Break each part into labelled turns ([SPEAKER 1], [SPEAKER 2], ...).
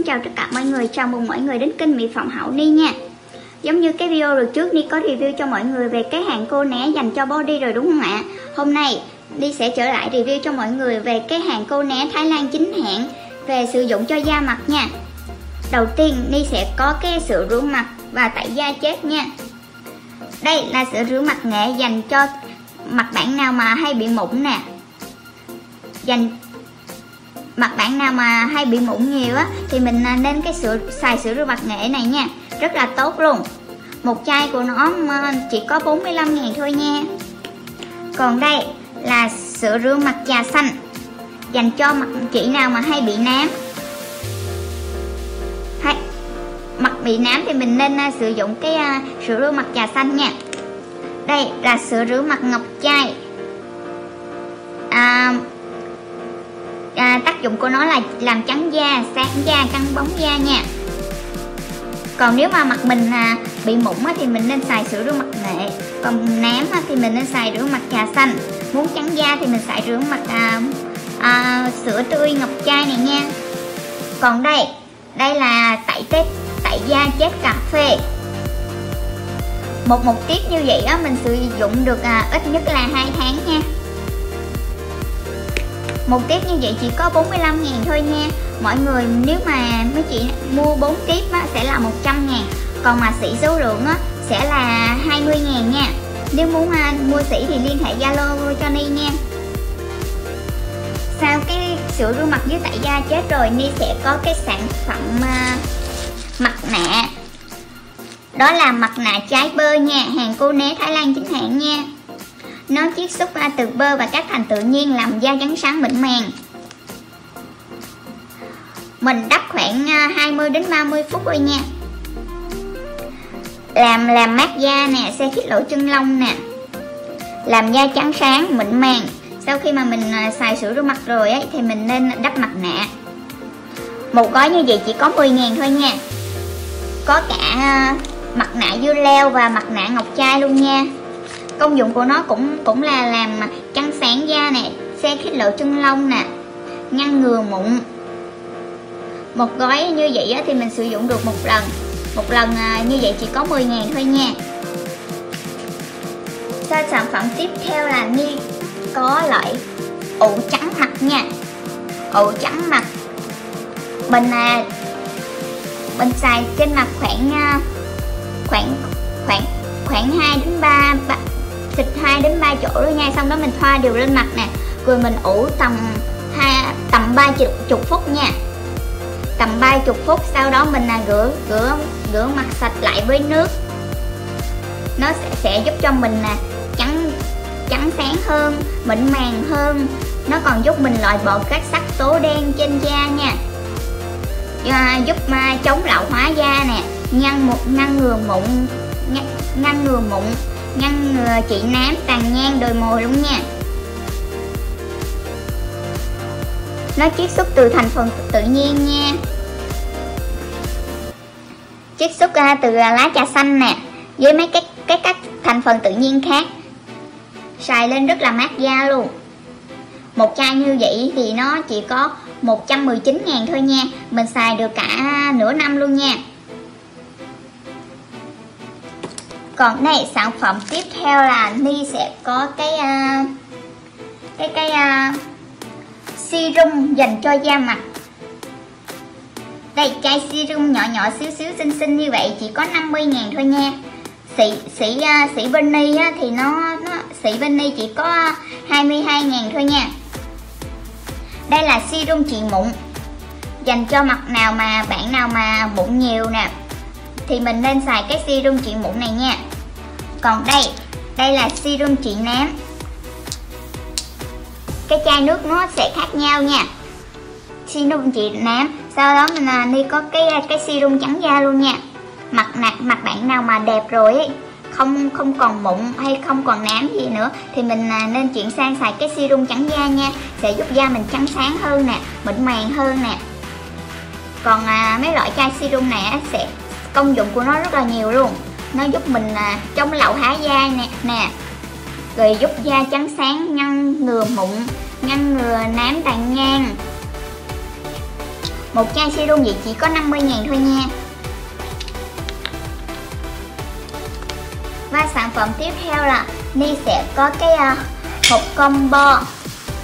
[SPEAKER 1] xin chào tất cả mọi người, chào mừng mọi người đến kênh Mỹ Phẩm Hậu Ni nha. Giống như cái video được trước Ni có review cho mọi người về cái hàng cô né dành cho body rồi đúng không ạ? Hôm nay Ni sẽ trở lại review cho mọi người về cái hàng cô né Thái Lan chính hãng về sử dụng cho da mặt nha. Đầu tiên Ni sẽ có cái sữa rửa mặt và tẩy da chết nha. Đây là sữa rửa mặt nghệ dành cho mặt bạn nào mà hay bị mụn nè. Dành mặt bạn nào mà hay bị mụn nhiều á thì mình nên cái sữa xài sữa rửa mặt nghệ này nha. Rất là tốt luôn. Một chai của nó chỉ có 45 ngàn thôi nha. Còn đây là sữa rửa mặt trà xanh dành cho mặt chị nào mà hay bị nám. Hay mặt bị nám thì mình nên uh, sử dụng cái uh, sữa rửa mặt trà xanh nha. Đây là sữa rửa mặt ngọc chai. Tác dụng của nó là làm trắng da sáng da căng bóng da nha. Còn nếu mà mặt mình à, bị mụn thì mình nên xài sữa rửa mặt nghệ còn nám thì mình nên xài rửa mặt trà xanh. Muốn trắng da thì mình xài rửa mặt à, à, sữa tươi ngọc chai này nha. Còn đây đây là tẩy tết tẩy da chết cà phê. Một một tiết như vậy á mình sử dụng được à, ít nhất là hai tháng nha một tiếp như vậy chỉ có 45 ngàn thôi nha. Mọi người nếu mà mấy chị mua 4 tiếp á, sẽ là 100 ngàn. Còn mà sĩ số lượng á, sẽ là 20 ngàn nha. Nếu muốn à, mua sĩ thì liên hệ Zalo cho Ni nha. Sau cái sữa rửa mặt dưới tẩy da chết rồi Ni sẽ có cái sản phẩm à, mặt nạ. Đó là mặt nạ trái bơ nha. Hàng cô né Thái Lan chính hãng nha nó chiết xuất ra từ bơ và các thành tự nhiên làm da trắng sáng mịn màng. Mình đắp khoảng à, 20 đến 30 phút thôi nha. Làm làm mát da nè, xe khít lỗ chân lông nè. Làm da trắng sáng mịn màng. Sau khi mà mình à, xài sữa rửa mặt rồi ấy thì mình nên đắp mặt nạ. Một gói như vậy chỉ có 10 ngàn thôi nha. Có cả à, mặt nạ dưa leo và mặt nạ ngọc trai luôn nha công dụng của nó cũng cũng là làm trắng sáng da nè xe khít lỗ chân lông nè ngăn ngừa mụn. Một gói như vậy thì mình sử dụng được một lần. Một lần à, như vậy chỉ có 10 ngàn thôi nha. Sau sản phẩm tiếp theo là Ni có loại ủ trắng mặt nha. Ủ trắng mặt. Mình là mình xài trên mặt khoảng à, khoảng khoảng khoảng 2 đến 3, 3 hai chỗ luôn nha. Xong đó mình thoa đều lên mặt nè. Rồi mình ủ tầm hai tầm ba chục phút nha. Tầm ba chục phút sau đó mình là rửa rửa rửa mặt sạch lại với nước. Nó sẽ, sẽ giúp cho mình là trắng trắng sáng hơn mịn màng hơn. Nó còn giúp mình loại bỏ các sắc tố đen trên da nha. À, giúp mà chống lão hóa da nè. Ngăn một ngăn ngừa mụn ngăn ngừa mụn ngăn ngừa chị nám, tàn nhang, đồi mồi luôn nha. Nó chiết xuất từ thành phần tự nhiên nha. Chiết xuất ra từ lá trà xanh nè, với mấy cái cái các thành phần tự nhiên khác. Xài lên rất là mát da luôn. Một chai như vậy thì nó chỉ có 119 ngàn thôi nha. Mình xài được cả nửa năm luôn nha. Còn này sản phẩm tiếp theo là Ni sẽ có cái uh, cái cái uh, serum dành cho da mặt. Đây chai serum nhỏ nhỏ xíu xíu xinh xinh như vậy chỉ có 50 ngàn thôi nha. Sĩ sĩ uh, sĩ Benny á, thì nó nó sĩ Benny chỉ có 22 ngàn thôi nha. Đây là serum trị mụn. Dành cho mặt nào mà bạn nào mà mụn nhiều nè thì mình nên xài cái serum trị mụn này nha còn đây đây là serum trị nám. Cái chai nước nó sẽ khác nhau nha. Serum trị nám sau đó mình à, đi có cái à, cái serum trắng da luôn nha. Mặt nạc mặt bạn nào mà đẹp rồi ấy, không không còn mụn hay không còn nám gì nữa thì mình à, nên chuyển sang xài cái serum trắng da nha. Sẽ giúp da mình trắng sáng hơn nè mịn màng hơn nè. Còn à, mấy loại chai serum này sẽ công dụng của nó rất là nhiều luôn nó giúp mình à, chống lậu há da nè nè. Rồi giúp da trắng sáng ngăn ngừa mụn ngăn ngừa nám tàn nhang. Một chai serum vậy chỉ có 50 ngàn thôi nha. Và sản phẩm tiếp theo là Ni sẽ có cái uh, hộp combo.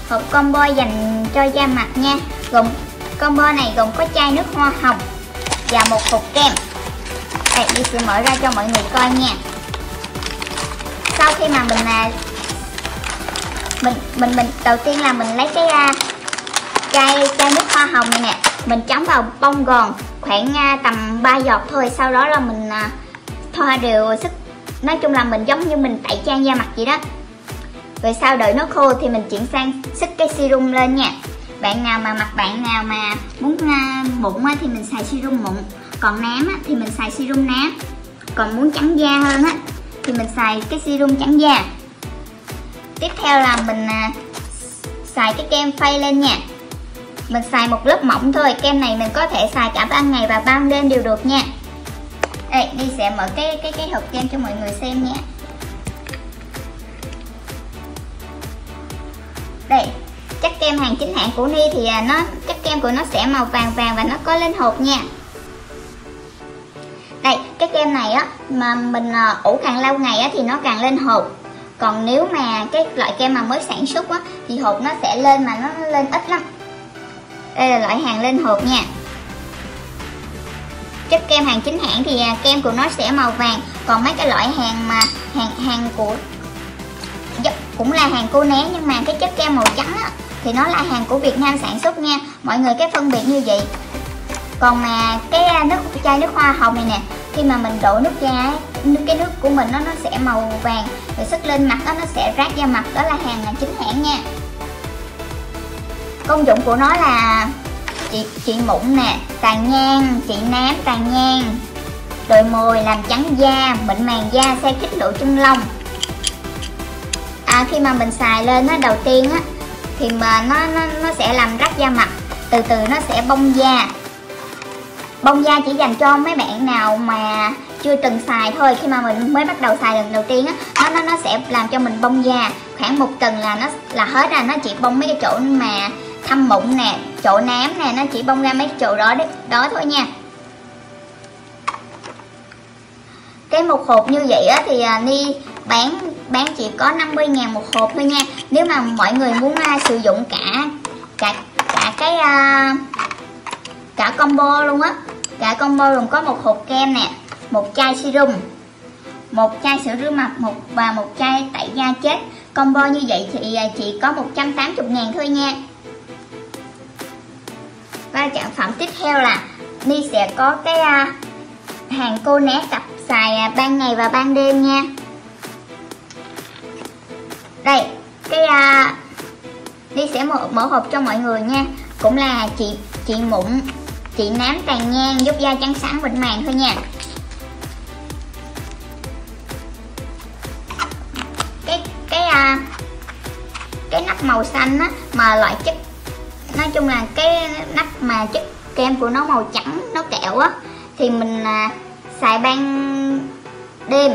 [SPEAKER 1] Hộp combo dành cho da mặt nha. Gồm combo này gồm có chai nước hoa hồng và một hộp kem đây đi sẽ mở ra cho mọi người coi nha. Sau khi mà mình là mình mình mình đầu tiên là mình lấy cái uh, chai chai nước hoa hồng này nè mình chấm vào bông gòn khoảng uh, tầm 3 giọt thôi sau đó là mình uh, thoa đều sức. Nói chung là mình giống như mình tẩy trang da mặt vậy đó. Rồi sau đợi nó khô thì mình chuyển sang sức cái serum lên nha. Bạn nào mà mặt bạn nào mà muốn uh, mụn thì mình xài serum mụn còn nám á, thì mình xài serum nám. Còn muốn trắng da hơn á thì mình xài cái serum trắng da. Tiếp theo là mình à, xài cái kem phay lên nha. Mình xài một lớp mỏng thôi kem này mình có thể xài cả ban ngày và ban đêm đều được nha. Đây đi sẽ mở cái cái cái hộp kem cho mọi người xem nha. Đây chất kem hàng chính hãng của Ni thì à, nó chất kem của nó sẽ màu vàng vàng và nó có lên hộp nha cái kem này á mà mình ờ, ủ càng lâu ngày á thì nó càng lên hộp còn nếu mà cái loại kem mà mới sản xuất á thì hộp nó sẽ lên mà nó lên ít lắm. Đây là loại hàng lên hộp nha. Chất kem hàng chính hãng thì à, kem của nó sẽ màu vàng. Còn mấy cái loại hàng mà hàng hàng của dạ, cũng là hàng cô né nhưng mà cái chất kem màu trắng á, thì nó là hàng của Việt Nam sản xuất nha. Mọi người cái phân biệt như vậy. Còn mà cái à, nước chai nước hoa hồng này nè khi mà mình đổ nước ra nước, cái nước của mình nó nó sẽ màu vàng, rồi sức lên mặt đó nó sẽ rát da mặt, đó là hàng chính hãng nha. Công dụng của nó là chị chị mụn nè tàn nhang, chị nám tàn nhang, đồi mồi làm trắng da mịn màng da, xe kích độ chân lông. À khi mà mình xài lên nó đầu tiên á, thì mà nó nó nó sẽ làm rách da mặt, từ từ nó sẽ bong da bông da chỉ dành cho mấy bạn nào mà chưa từng xài thôi. Khi mà mình mới bắt đầu xài lần đầu tiên á nó nó nó sẽ làm cho mình bông da. Khoảng một tuần là nó là hết ra nó chỉ bông mấy cái chỗ mà thâm mụn nè chỗ nám nè nó chỉ bông ra mấy chỗ đó đấy đó thôi nha. Cái một hộp như vậy á thì à, Ni bán bán chỉ có 50 ngàn một hộp thôi nha. Nếu mà mọi người muốn uh, sử dụng cả cả cả cái uh, cả combo luôn á Dạ, cả combo gồm có một hộp kem nè một chai serum một chai sữa rửa mặt một và một chai tẩy da chết. Combo như vậy thì à, chỉ có 180 ngàn thôi nha. Và sản phẩm tiếp theo là Ni sẽ có cái à, hàng cô né cặp xài à, ban ngày và ban đêm nha. Đây cái Ni sẽ mở, mở hộp cho mọi người nha. Cũng là chị chị mụn chị nám tàn nhang giúp da trắng sáng mịn màng thôi nha. Cái cái à, cái nắp màu xanh á mà loại chất nói chung là cái nắp mà chất kem của nó màu trắng nó kẹo á thì mình à, xài ban đêm.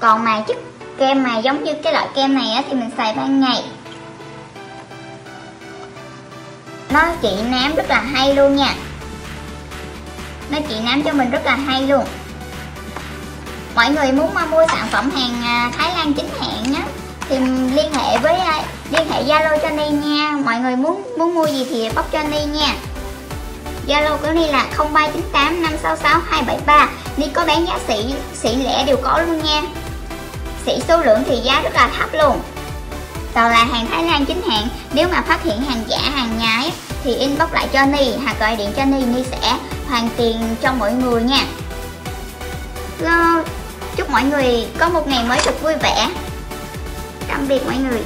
[SPEAKER 1] Còn mà chất kem mà giống như cái loại kem này á thì mình xài ban ngày. Nó chị nám rất là hay luôn nha nó chị nám cho mình rất là hay luôn. Mọi người muốn à, mua sản phẩm hàng à, Thái Lan chính hãng á thì liên hệ với à, liên hệ Zalo cho Ni nha. Mọi người muốn muốn mua gì thì bóc cho Ni nha. Zalo của Ni là 0398 566 273 Ni có bán giá sỉ sỉ lẻ đều có luôn nha. Sỉ số lượng thì giá rất là thấp luôn. Toàn là hàng Thái Lan chính hãng. Nếu mà phát hiện hàng giả, hàng nhái thì inbox lại cho Ni hoặc gọi điện cho Ni Ni sẽ hoàn tiền cho mọi người nha. Chúc mọi người có một ngày mới thật vui vẻ. Tạm biệt mọi người.